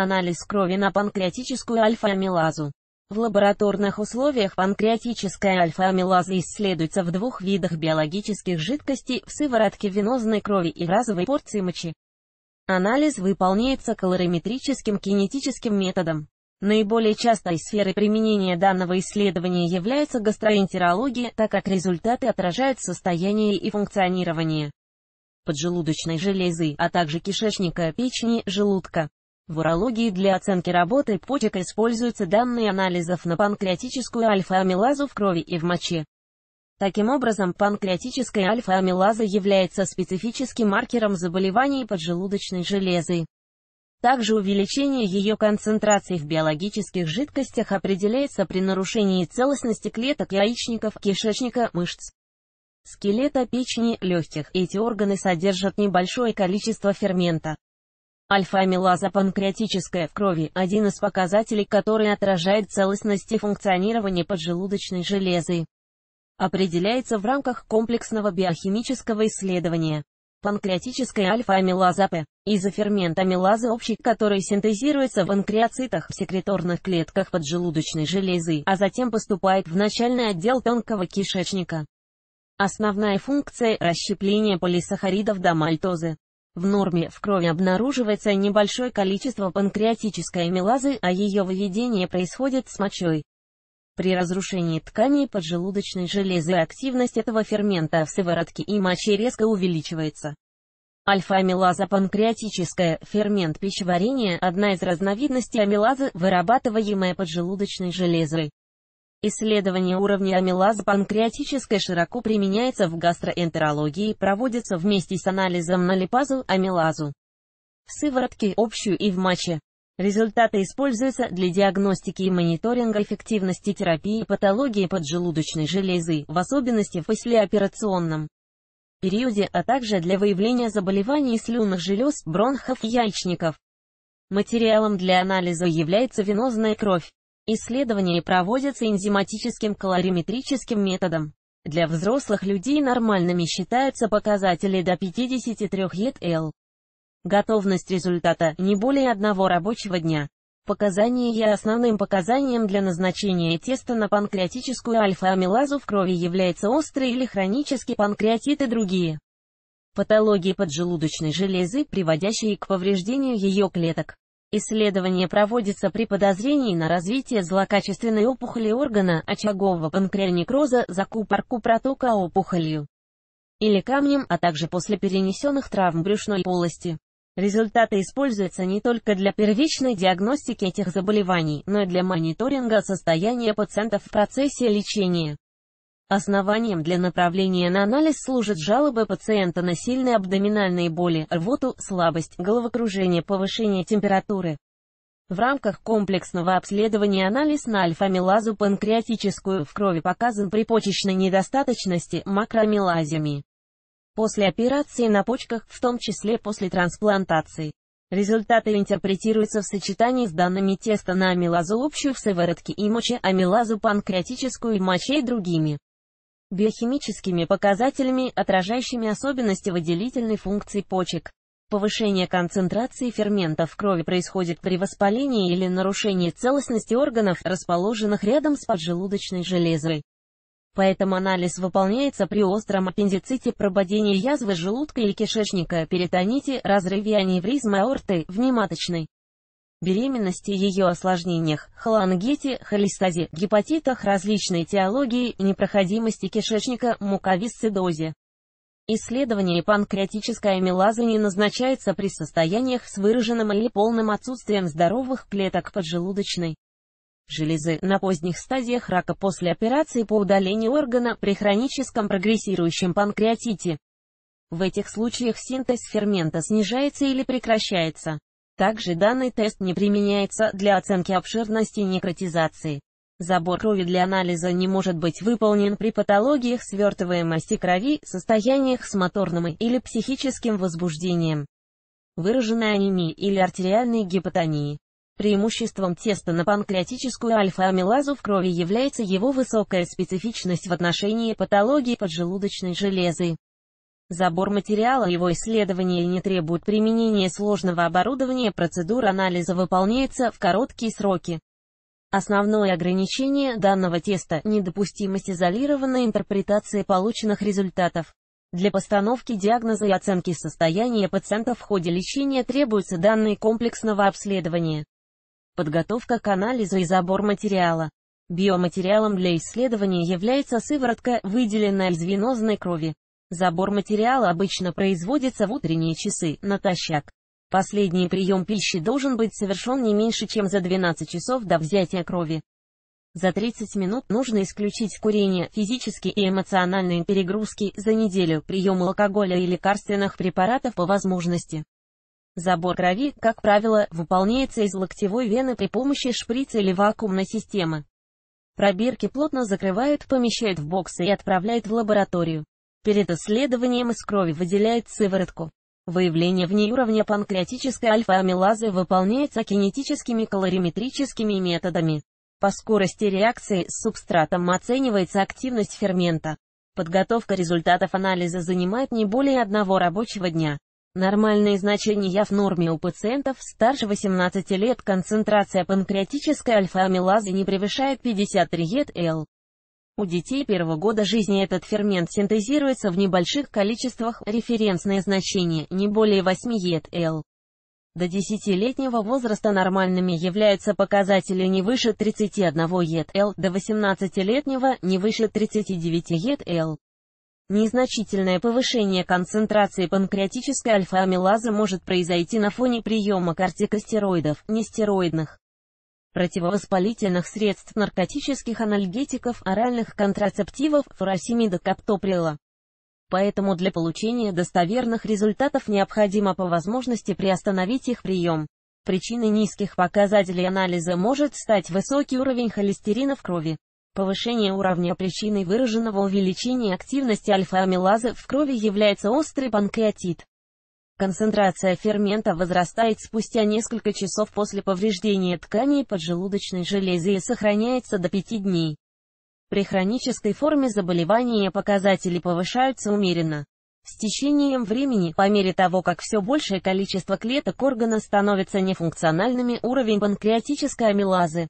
Анализ крови на панкреатическую альфа-амилазу. В лабораторных условиях панкреатическая альфа-амилаза исследуется в двух видах биологических жидкостей в сыворотке венозной крови и разовой порции мочи. Анализ выполняется калориметрическим кинетическим методом. Наиболее частой сферой применения данного исследования является гастроэнтерология, так как результаты отражают состояние и функционирование поджелудочной железы, а также кишечника, печени, желудка. В урологии для оценки работы почек используются данные анализов на панкреатическую альфа-амилазу в крови и в моче. Таким образом, панкреатическая альфа-амилаза является специфическим маркером заболеваний поджелудочной железы. Также увеличение ее концентрации в биологических жидкостях определяется при нарушении целостности клеток яичников, кишечника, мышц, скелета, печени, легких. Эти органы содержат небольшое количество фермента. Альфа-амилаза панкреатическая в крови – один из показателей, который отражает целостность и функционирование поджелудочной железы. Определяется в рамках комплексного биохимического исследования. Панкреатическая альфа-амилаза П – изофермент амилазы общий, который синтезируется в панкреацитах в секреторных клетках поджелудочной железы, а затем поступает в начальный отдел тонкого кишечника. Основная функция – расщепление полисахаридов до мальтозы. В норме в крови обнаруживается небольшое количество панкреатической амилазы, а ее выведение происходит с мочой. При разрушении тканей поджелудочной железы активность этого фермента в сыворотке и моче резко увеличивается. Альфа-амилаза панкреатическая, фермент пищеварения, одна из разновидностей амилазы, вырабатываемая поджелудочной железой. Исследование уровня амилазы панкреатической широко применяется в гастроэнтерологии и проводится вместе с анализом на липазу, амилазу. В сыворотке, общую и в моче. Результаты используются для диагностики и мониторинга эффективности терапии патологии поджелудочной железы, в особенности в послеоперационном периоде, а также для выявления заболеваний слюнных желез, бронхов и яичников. Материалом для анализа является венозная кровь. Исследования проводятся энзиматическим калориметрическим методом. Для взрослых людей нормальными считаются показатели до 53 ЕТЛ. Готовность результата – не более одного рабочего дня. Показания и основным показанием для назначения теста на панкреатическую альфа-амилазу в крови является острый или хронический панкреатит и другие патологии поджелудочной железы, приводящие к повреждению ее клеток. Исследование проводится при подозрении на развитие злокачественной опухоли органа, очагового панкреонекроза, закупорку протока опухолью или камнем, а также после перенесенных травм брюшной полости. Результаты используются не только для первичной диагностики этих заболеваний, но и для мониторинга состояния пациентов в процессе лечения. Основанием для направления на анализ служат жалобы пациента на сильные абдоминальные боли, рвоту, слабость, головокружение, повышение температуры. В рамках комплексного обследования анализ на альфа-амилазу панкреатическую в крови показан при почечной недостаточности, макроамилазиями. После операции на почках, в том числе после трансплантации. Результаты интерпретируются в сочетании с данными теста на амилазу общую в сыворотке и моче, амилазу панкреатическую и моче и другими биохимическими показателями, отражающими особенности выделительной функции почек. Повышение концентрации ферментов в крови происходит при воспалении или нарушении целостности органов, расположенных рядом с поджелудочной железой. Поэтому анализ выполняется при остром аппендиците, прободении язвы желудка или кишечника, перитоните, разрыве аневризмы аорты, внематочной беременности, ее осложнениях, холангите, холестазе, гепатитах, различной теологии, непроходимости кишечника, муковисцидозе. Исследование панкреатической амилазы не назначается при состояниях с выраженным или полным отсутствием здоровых клеток поджелудочной железы на поздних стадиях рака после операции по удалению органа при хроническом прогрессирующем панкреатите. В этих случаях синтез фермента снижается или прекращается. Также данный тест не применяется для оценки обширности некротизации. Забор крови для анализа не может быть выполнен при патологиях свертываемости крови, состояниях с моторным или психическим возбуждением, выраженной анемии или артериальной гипотонии. Преимуществом теста на панкреатическую альфа-амилазу в крови является его высокая специфичность в отношении патологии поджелудочной железы. Забор материала его исследования не требуют применения сложного оборудования, процедура анализа выполняется в короткие сроки. Основное ограничение данного теста – недопустимость изолированной интерпретации полученных результатов. Для постановки диагноза и оценки состояния пациента в ходе лечения требуются данные комплексного обследования. Подготовка к анализу и забор материала. Биоматериалом для исследования является сыворотка, выделенная из венозной крови. Забор материала обычно производится в утренние часы, натощак. Последний прием пищи должен быть совершен не меньше, чем за 12 часов до взятия крови. За 30 минут нужно исключить курение, физические и эмоциональные перегрузки, за неделю прием алкоголя и лекарственных препаратов по возможности. Забор крови, как правило, выполняется из локтевой вены при помощи шприца или вакуумной системы. Пробирки плотно закрывают, помещают в боксы и отправляют в лабораторию. Перед исследованием из крови выделяют сыворотку. Выявление в ней уровня панкреатической альфа-амилазы выполняется кинетическими калориметрическими методами. По скорости реакции с субстратом оценивается активность фермента. Подготовка результатов анализа занимает не более одного рабочего дня. Нормальные значения в норме у пациентов старше 18 лет концентрация панкреатической альфа-амилазы не превышает 53 ЕТЛ. У детей первого года жизни этот фермент синтезируется в небольших количествах, референсное значение не более 8 ЕТЛ. До 10-летнего возраста нормальными являются показатели не выше 31 ЕТЛ, до 18-летнего не выше 39 ЕТЛ. Незначительное повышение концентрации панкреатической альфа-амилазы может произойти на фоне приема кортикостероидов, нестероидных противовоспалительных средств, наркотических анальгетиков, оральных контрацептивов, фуросемида каптоприла. Поэтому для получения достоверных результатов необходимо по возможности приостановить их прием. Причиной низких показателей анализа может стать высокий уровень холестерина в крови. Повышение уровня причиной выраженного увеличения активности альфа-амилазы в крови является острый панкреатит. Концентрация фермента возрастает спустя несколько часов после повреждения тканей поджелудочной железы и сохраняется до 5 дней. При хронической форме заболевания показатели повышаются умеренно. С течением времени, по мере того, как все большее количество клеток органа становится нефункциональными, уровень панкреатической амилазы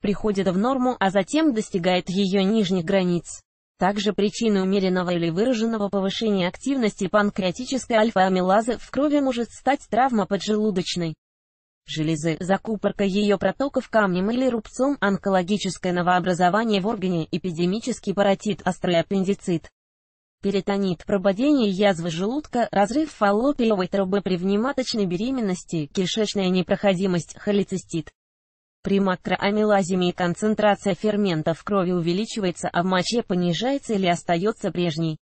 приходит в норму, а затем достигает ее нижних границ. Также причиной умеренного или выраженного повышения активности панкреатической альфа-амилазы в крови может стать травма поджелудочной железы, закупорка ее протоков камнем или рубцом, онкологическое новообразование в органе, эпидемический паротит, острый аппендицит, перитонит, прободение язвы желудка, разрыв фаллопиевой трубы при внематочной беременности, кишечная непроходимость, холецистит. При макроамилаземии концентрация ферментов в крови увеличивается, а в моче понижается или остается прежней.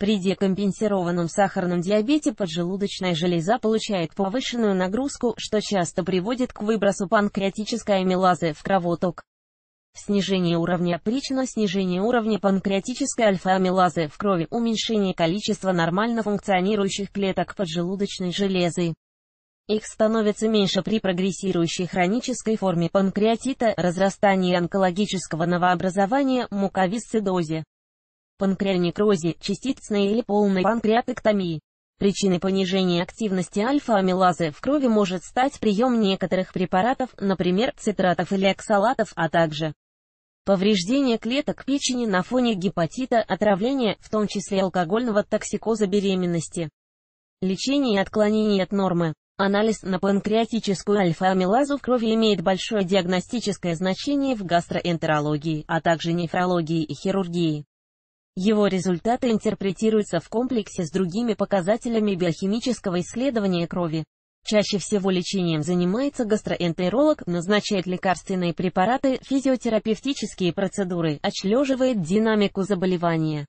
При декомпенсированном сахарном диабете поджелудочная железа получает повышенную нагрузку, что часто приводит к выбросу панкреатической амилазы в кровоток. Снижение уровня причина снижения уровня панкреатической альфа-амилазы в крови, уменьшение количества нормально функционирующих клеток поджелудочной железы. Их становится меньше при прогрессирующей хронической форме панкреатита, разрастании онкологического новообразования, муковисцидозе панкреонекрозе, частичной или полной панкреатэктомии. Причиной понижения активности альфа-амилазы в крови может стать прием некоторых препаратов, например, цитратов или оксалатов, а также повреждение клеток печени на фоне гепатита, отравления, в том числе алкогольного токсикоза беременности. Лечение и отклонение от нормы. Анализ на панкреатическую альфа-амилазу в крови имеет большое диагностическое значение в гастроэнтерологии, а также нефрологии и хирургии. Его результаты интерпретируются в комплексе с другими показателями биохимического исследования крови. Чаще всего лечением занимается гастроэнтеролог, назначает лекарственные препараты, физиотерапевтические процедуры, отшлеживает динамику заболевания.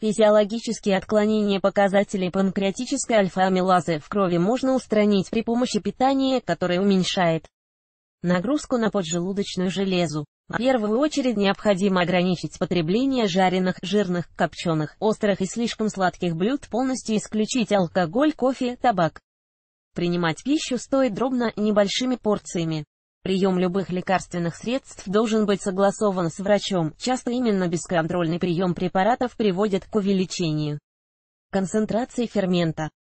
Физиологические отклонения показателей панкреатической альфа-амилазы в крови можно устранить при помощи питания, которое уменьшает нагрузку на поджелудочную железу. В первую очередь необходимо ограничить потребление жареных, жирных, копченых, острых и слишком сладких блюд, полностью исключить алкоголь, кофе, табак. Принимать пищу стоит дробно, небольшими порциями. Прием любых лекарственных средств должен быть согласован с врачом, часто именно бесконтрольный прием препаратов приводит к увеличению концентрации фермента.